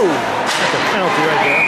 Oh, that's a penalty right there.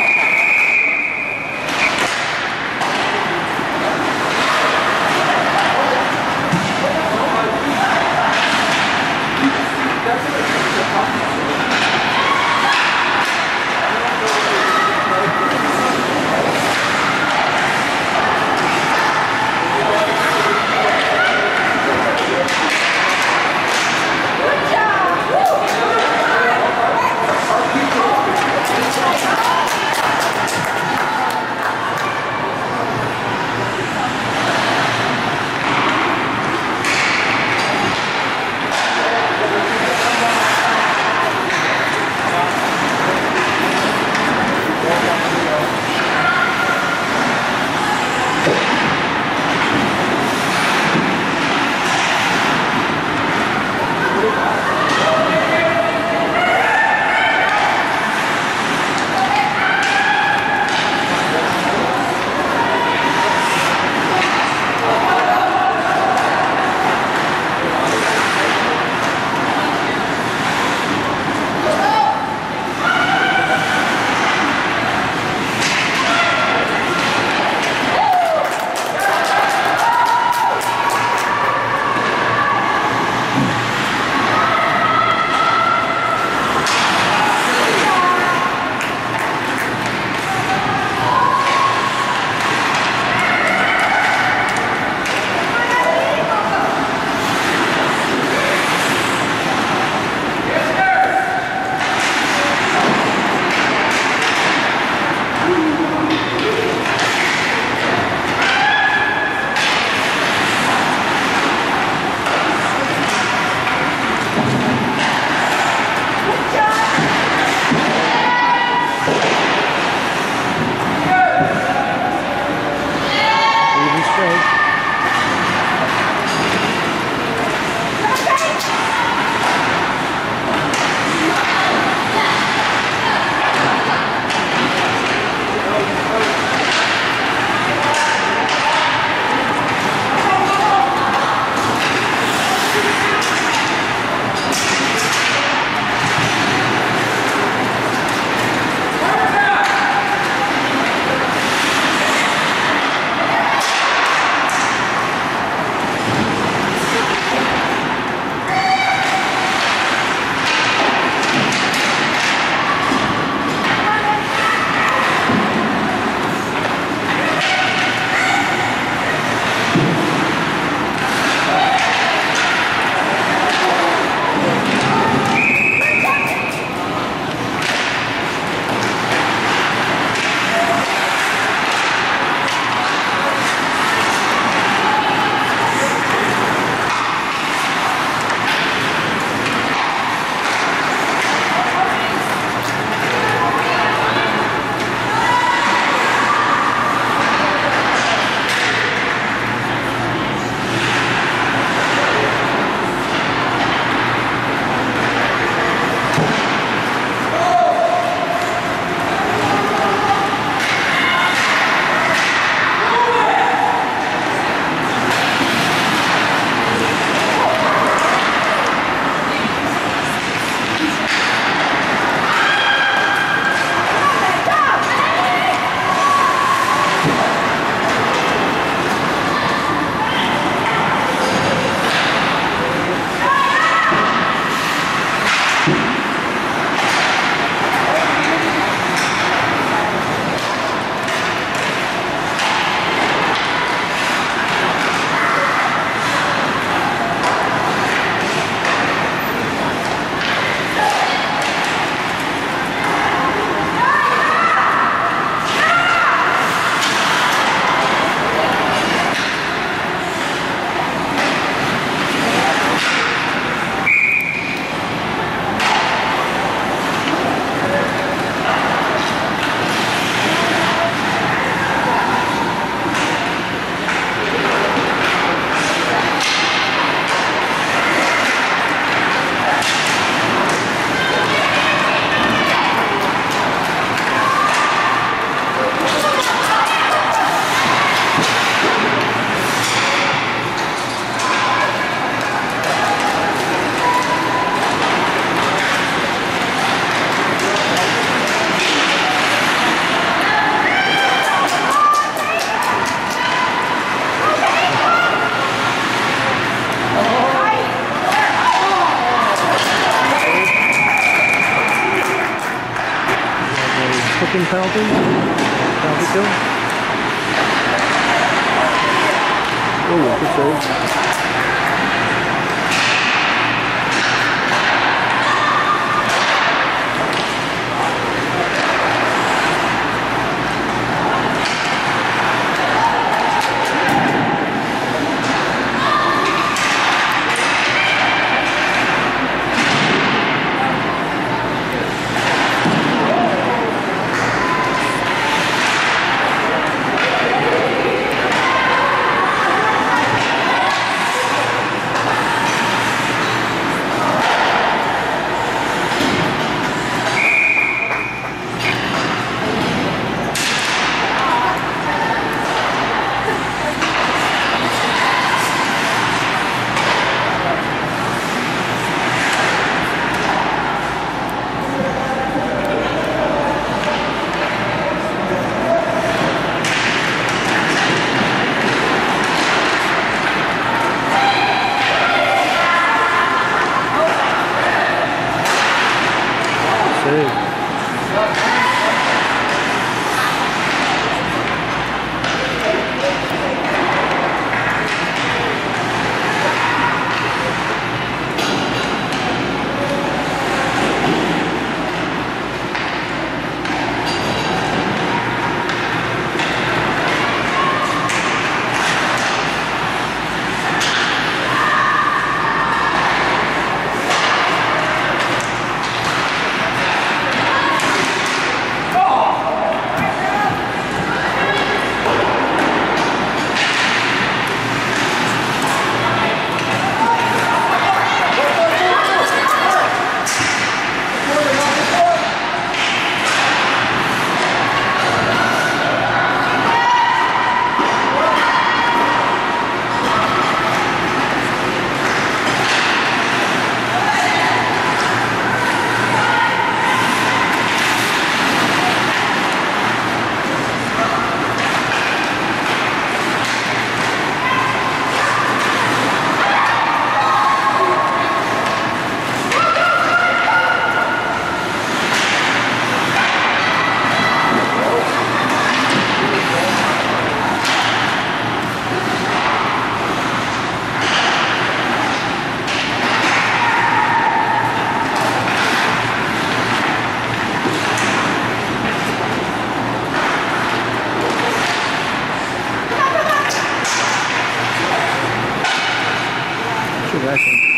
Should actually.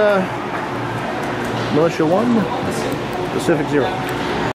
Uh, Militia 1, Pacific Zero.